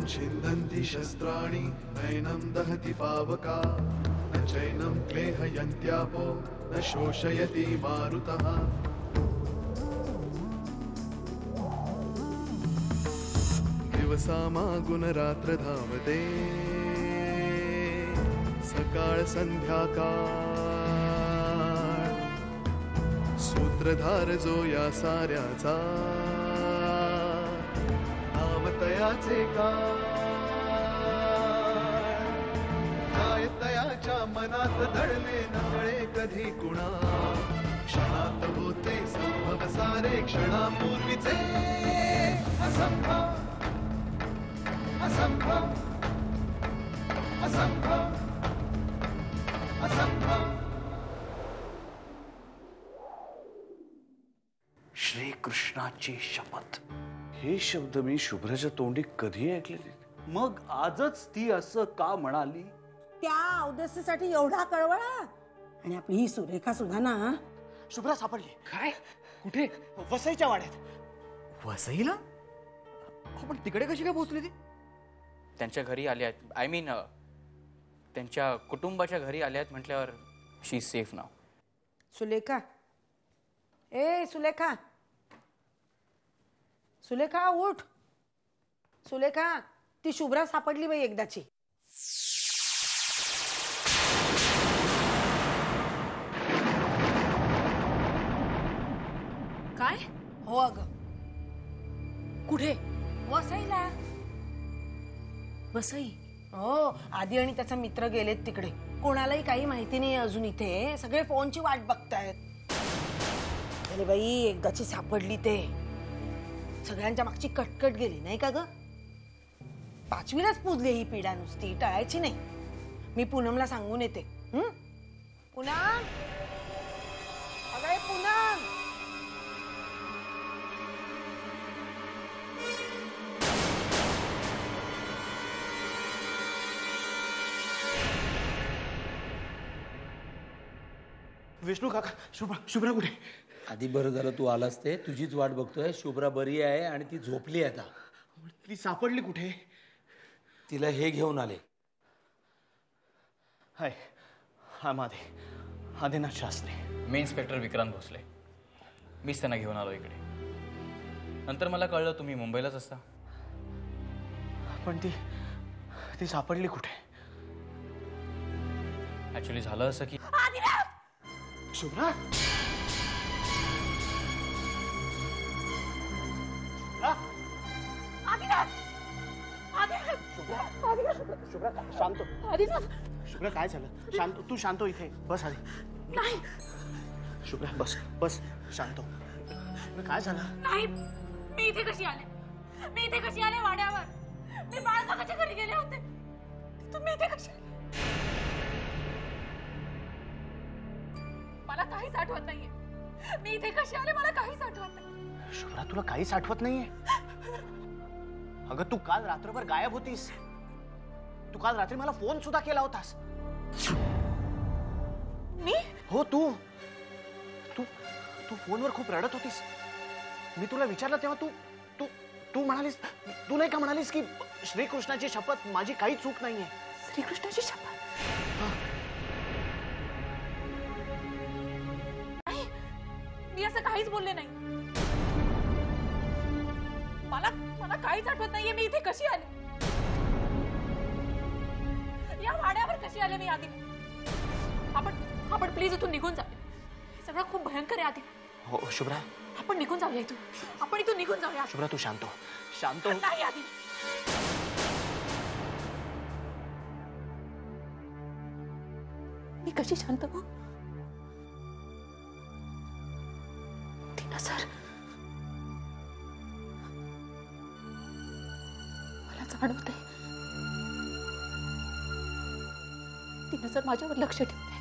छिन्दन्ति शस्त्राणि नैनं दहति पावका। न चैनं क्लेहयन्त्यापो न शोषयति मारुतः। दिवसामागुणरात्र धावते सकाळ संध्याकाळ सूत्रधार जो या साऱ्याचा नावतयाचे काय तयाच्या मनात धडले नवळे कधी कुणा. क्षणात होते संभव सारे क्षणापूर्वीचे. असंभव असंभव असंभव असंभव श्रीकृष्णाची शपथ. हे शब्द मी शुभ्राच्या तोंडी कधी ऐकलेले मग आजच ती असं का म्हणाली? त्या औदस्यासाठी एवढा कळवळा? आणि आपली ही सुरेखा सुद्धा ना. शुभ्रा सापडली. काय? कुठे? वसईच्या वाड्यात. वसईला? पण तिकडे कशी काय पोहोचली ती? त्यांच्या घरी आल्या आहेत. आय मीन त्यांच्या कुटुंबाच्या घरी आल्या आहेत म्हटल्यावर शी सेफ़ नाव सुलेखा. ए सुलेखा. सुलेखा उठ. सुलेखा ती शुभ्रा सापडली बाई एकदाची. काय? हो अग. कुठे? वसईला. वसई? हो आधी आणि त्याचा मित्र गेलेत तिकडे. कोणालाही काही माहिती नाही अजून इथे. सगळे फोनची वाट बघतायत. अरे बाई एकदाची सापडली ते. सगळ्यांच्या कटकट गेली, नाही का ग? पाचवीलाच पुजली ही पिढा नुसती, टळायची नाही. मी पूनमला सांगून येते. हं? पूनम? अगं विष्णू काका, शुभ्रा शुभ्रा कुठे? आधी बरं झालं तू आलास ते. तुझीच वाट बघतोय. शुभ्रा बरी आहे आणि ती झोपली आहे आता. ती सापडली कुठे? तिला हे घेऊन आले. हाय हा माधे. आदिनाथ शास्त्री. मी इन्स्पेक्टर विक्रांत भोसले. मीच त्यांना घेऊन आलो इकडे. नंतर मला कळलं तुम्ही मुंबईलाच असता. पण ती ती सापडली कुठे? ऍक्च्युली झालं असं की शुभ्रा! शांत. शुभ्रा काय झालं? शांत तू शांत इथे. बस आधी नाही। शुभ्रा बस बस. शांत. काय झालं? नाही मी इथे कशी आले? मी इथे कशी आले वाड्यावर? मी बाळकाकाच्या घरी गेले होते? तुम्ही इथे कशी? मला काहीच आठवत नाहीये. मी इथे कशी आले मला काहीच आठवत नाही. शुभ्रा तुला काहीच आठवत नाहीये? अगं तू काल रात्रभर गायब होतीस. तू काल रात्री मला फ़ोन सुद्धा केला होतास. मी? हो तू. तू तू फोनवर खूप रडत होतीस. मी तुला विचारलं तेव्हा तू तू तू म्हणालीस तू नाही का म्हणालीस की श्रीकृष्णाची शपथ माझी काही चूक नाहीये. श्रीकृष्णाची शपथ? नाही मी असं काहीच बोलले नाही. मला मला काहीच आठवत नाहीये मी इथे कशी आले. कशी आले मी आधी आपण आपण प्लीज़ इथून निघून जा. हे सगळं खूप भयंकर आहे आधी. हो शुभ्रा. आपण निघून जाऊया इथून. आपण इथून निघून जाऊया. शुभ्रा तू शांत हो. शांत हो. नाही आधी. मी कशी शांत हो? ती नज़र मला जाणवते ती नज़र माझ्यावर लक्ष ठेवते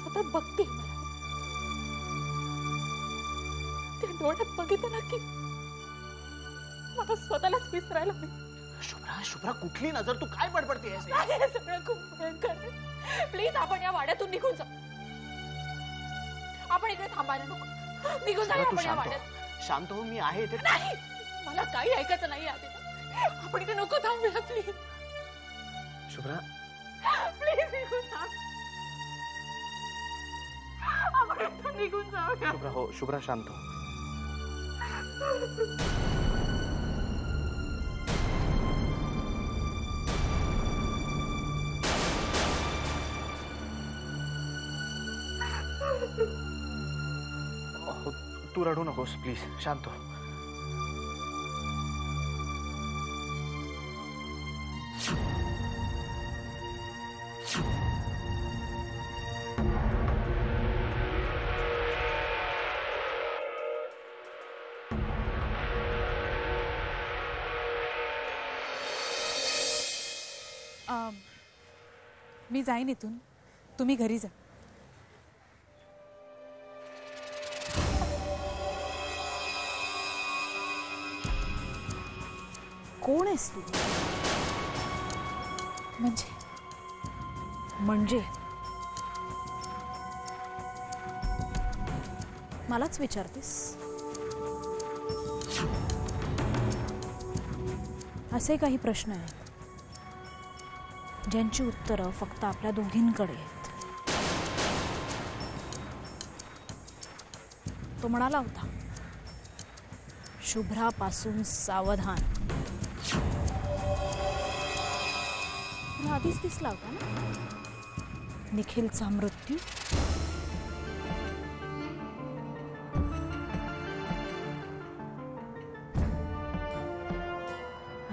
सतत बघते मला. त्या डोळ्यात बघितलं की मला स्वतःलाच विसरायला होईल शुभ्रा शुभ्रा कुठली नज़र तू काय हे सगळं खूप भयंकर प्लीज़ आपण या वाड्यातून निघून जा. आपण इकडे थांबायला नको. निघून जाऊया आपण या वाड्यात. शांत हो मी आहे इथे. नाही मला काही ऐकायचं नाही आधी. शुभ्रा। प्लीज़ निघून जा आपण इथून निघून जाऊया शुभ्रा हो शुभ्रा शांत हो। हो, तू रडू नकोस प्लीज़ शांत हो। मी जाईन इथून. तुम्ही घरी जा. कोण आहेस तू? म्हणजे? म्हणजे? मलाच विचारतेस. असे काही प्रश्न आहेत. ज्यांची उत्तरं फक्त आपल्या दोघींकडे आहेत. तो म्हणाला होता, शुभ्रापासून सावधान. आधीच दिसला होता ना? निखिलचा मृत्यू?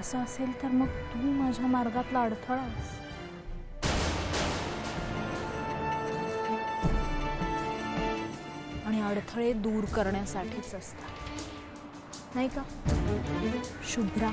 असं असेल तर मग तू माझ्या मार्गातला अडथळास आणि अडथळे दूर करण्यासाठीच असतात. नाही का? शुभ्रा.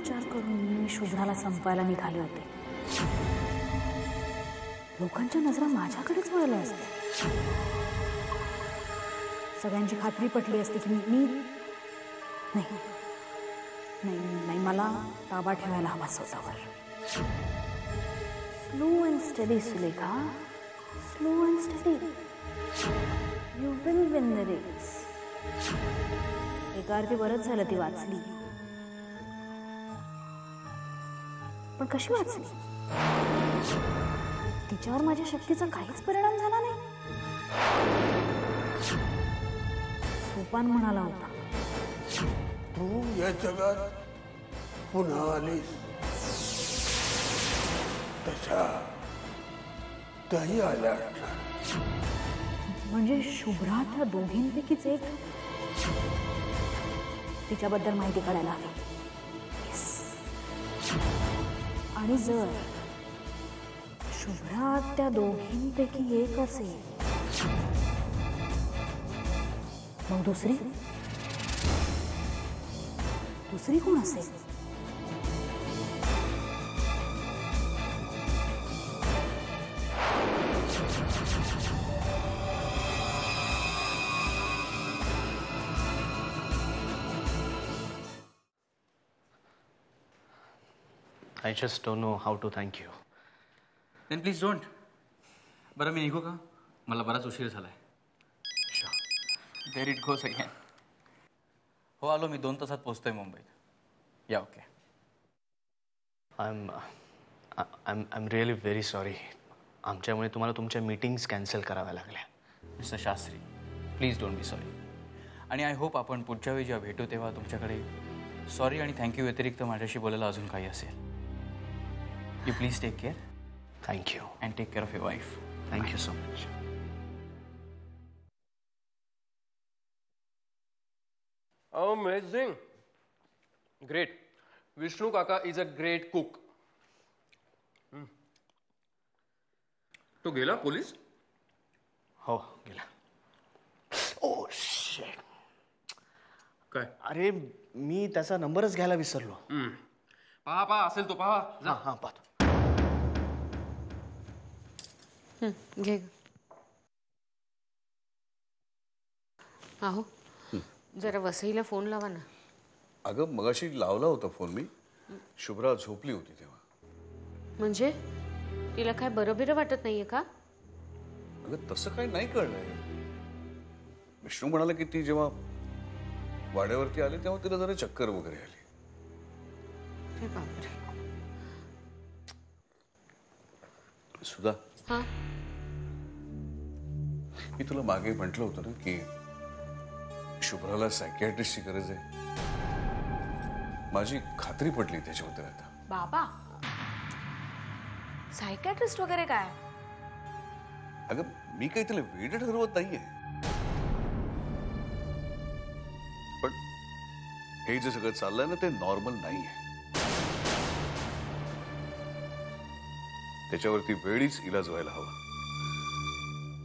विचार करून मी शुभ्राला संपवायला निघाले होते. लोकांच्या नजरा माझ्याकडेच वळल्या असत्या. सगळ्यांची खात्री पटली असती की मी- नाही. नाही नाही, मला ताबा ठेवायला हवा स्वतःवर. Slow and steady Sulekha. Slow and steady you will win the race एका अर्थी बरंच झालं ती वाचली. पण कशी वाचली? तिच्यावर माझ्या शक्तीचा काहीच परिणाम झाला नाही. सोपान म्हणाला होता. तू या जगात पुन्हा आलीस. तशा त्याही आल्या म्हणजे शुभ्रा त्या दोघींपैकीच एक? तिच्याबद्दल माहिती काढायला हवी. आणि जर शुभ्रा त्या दोघींपैकी एक असेल मग दुसरी? दुसरी कोण असेल? I just don't know how to thank you then please don't बरं मी निघू का? मला बराच उशीर झालाय. देर इट गोस अगेन हो आलो मी दोन तासात पोचतोय मुंबईत. Yeah okay I am I am really very sorry आमच्यामुळे तुम्हाला तुमच्या मीटिंग्स कॅन्सल कराव्या लागल्या. Mister Shastri please don't be sorry आणि आय होप आपण पुढच्या वेळी जेव्हा भेटू तेव्हा तुमच्याकडे सॉरी आणि थँक्यू व्यतिरिक्त माझ्याशी बोलायला अजून काही असेल. You please take care thank you and take care of your wife thank you so much Amazing. Great. Vishnu Kaka is a great cook. Hmm. तो गेला पोलीस हो गेला. ओ शेट काय? अरे मी त्याचा नंबरच घ्यायला विसरलो. पहा पहा असेल तो पहा. हाँ हाँ पाहतो. घे आहो जरा वसईला फ़ोन लावा ना. अगं मगाशी लावला होता फ़ोन मी. शुभ्रा झोपली होती तेव्हा. म्हणजे? तिला काय बरं बिरं वाटत नाहीये का? अगं तसं काही नाही कळलंय. विष्णू म्हणाला की ती जेव्हा वाड्यावरती आली तेव्हा तिला जरा चक्कर वगैरे आली. अरे बापरे. सुधा मी तुला मागे म्हटलं होतं ना की शुभ्राला सायकॅट्रिस्टची गरज आहे माझी खात्री पटली त्याच्याबद्दल आता बाबा सायकॅट्रिस्ट वगैरे काय अगं मी काही तिला वेळ ठरवत नाहीये पण हे। जे सगळं चाललंय ना ते नॉर्मल नाहीये त्याच्यावरती वेळीच इलाज व्हायला हवा.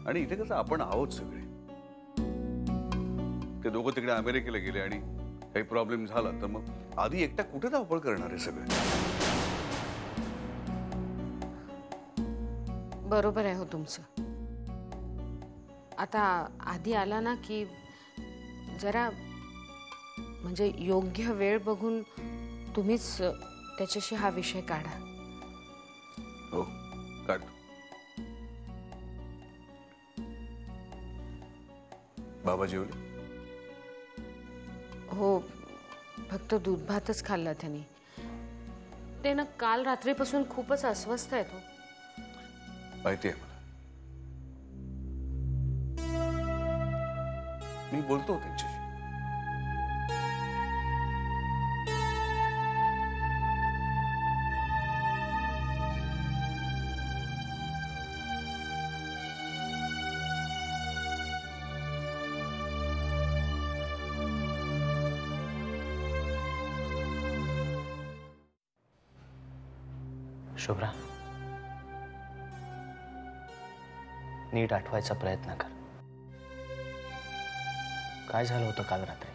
आणि इथे कसं आपण आहोत सगळे. ते दोघं तिकडे अमेरिकेला गेले आणि काही प्रॉब्लेम झाला तर मग आधी एकटा कुठे धावपळ करणार आहे सगळे? बरोबर आहे हो तुमचं. आता आधी आला ना की जरा म्हणजे योग्य वेळ बघून तुम्हीच त्याच्याशी हा विषय काढा. हो काढतो बाबा जेवले हो फक्त दूध भातच खाल्ला त्यांनी. ते ना काल रात्रीपासून खूपच अस्वस्थ आहेत हो. माहिती आहे मला. मी बोलतो त्यांच्याशी. शुभ्रा। नीट आठवायचा प्रयत्न कर। काय झालं काल रात्री?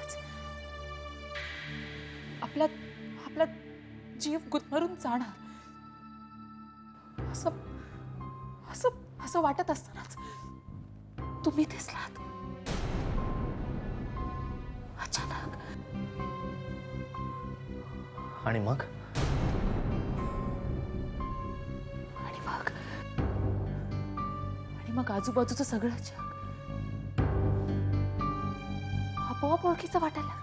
जीव गुदमरून जाणार. असं असं असं वाटत असतानाच तुम्ही दिसलात. अचानक. आणि मग? आणि मग? आणि मग आजूबाजूचं सगळं जग. आपोआप ओळखीचं वाटायला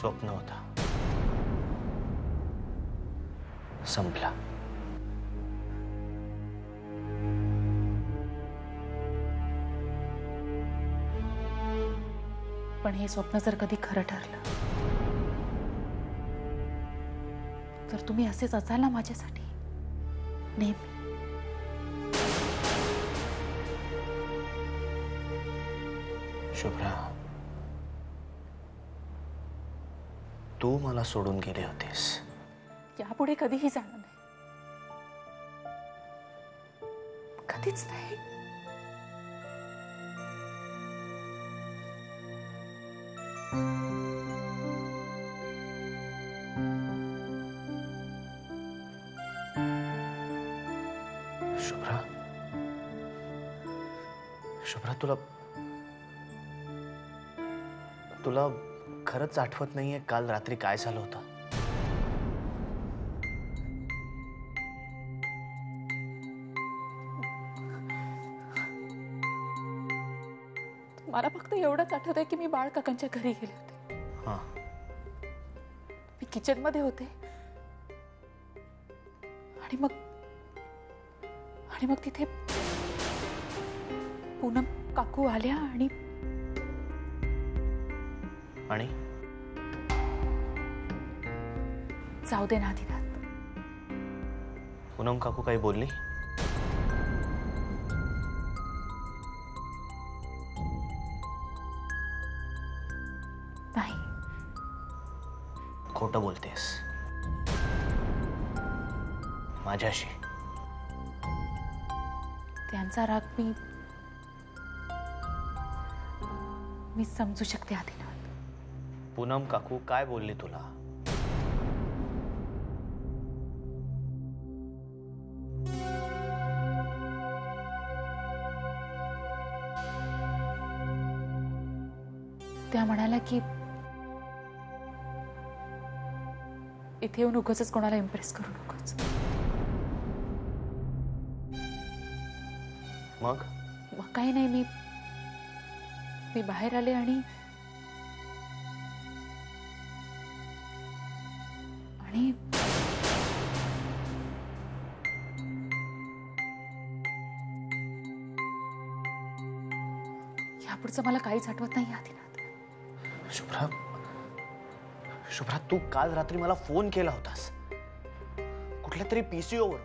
स्वप्न होता। संपला। पण हे स्वप्न जर कधी खरं ठरलं तर तुम्ही असेच असाल ना माझ्यासाठी नेहमी. शुभ्रा तू मला सोडून गेले होतेस. यापुढे कधीही जाणार नाही. कधीच नाही. शुभ्रा. शुभ्रा तुला तुला खरंच आठवत नाहीये काल रात्री काय झालं होतं. मला फक्त एवढंच आठवत आहे की मी बाळ काकांच्या घरी गेले होते. हा. मी किचन मध्ये होते. आणि मग आणि मग तिथे पूनम काकू आल्या आणि आणि? जाऊ दे नादिनाथ पूनम काकू काही बोलली? नाही. खोटं बोलतेस. माझ्याशी. त्यांचा राग मी मी समजू शकते आदिनाथ पूनम काकू काय बोलली तुला? त्या म्हणाल्या की इथे येऊन उगाच कोणाला इम्प्रेस करू नकोच मग? मग काही नाही मी मी बाहेर आले आणि यापुढचं मला काहीच आठवत नाही आदिनाथ. शुभ्रा शुभ्रा तू काल रात्री मला फ़ोन केला होतास. कुठल्या तरी पीसीओ वर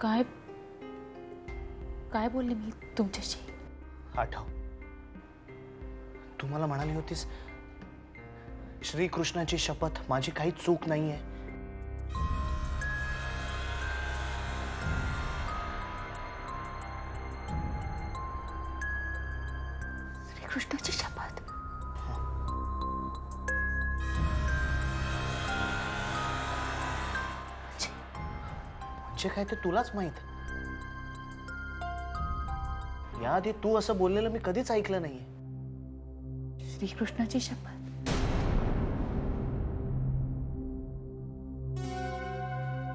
काय काय बोलले मी तुमच्याशी? आठव. तू मला म्हणाली होतीस श्रीकृष्णाची शपथ माझी काही चूक नाहीये. काय ते तुलाच माहित. याआधी तू असं बोललेलं मी कधीच ऐकलं नाहीये. श्रीकृष्णाची शपथ.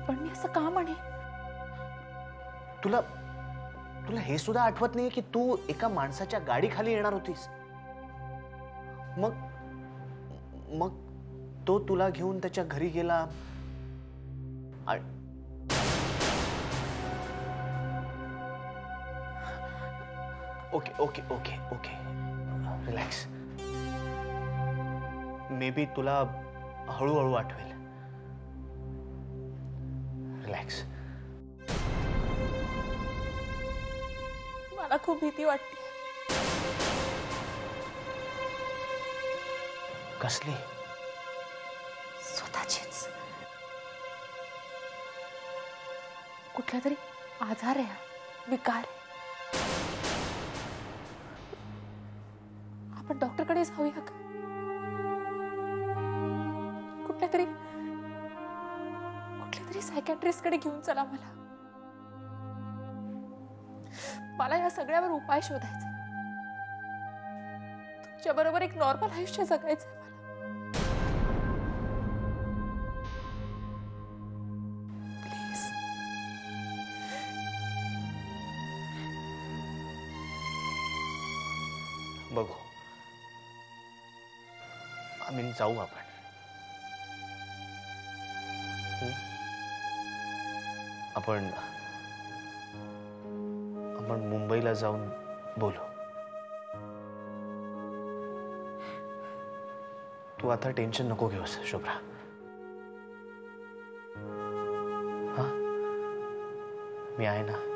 पण मी असं का म्हणे तुला तुला हे सुद्धा आठवत नाहीये की तू एका माणसाच्या गाडीखाली येणार होतीस? मग मग तो तुला घेऊन त्याच्या घरी गेला. Okay okay okay okay relax maybe तुला हळूहळू आठवेल. रिलॅक्स मला खूप भीती वाटते. कसली? स्वतःचीच. कुठला तरी आजार आहे विकार आपण डॉक्टरकडे जाऊया का कुठल्या चला मला मला या सगळ्यावर उपाय शोधायचे तुमच्या बरोबर एक नॉर्मल आयुष्य जगायचंय मला। बघू. आम्ही जाऊ आपण मुंबईला जाऊन तू आता टेन्शन नको घेऊस शुभ्रा हा मी आहे ना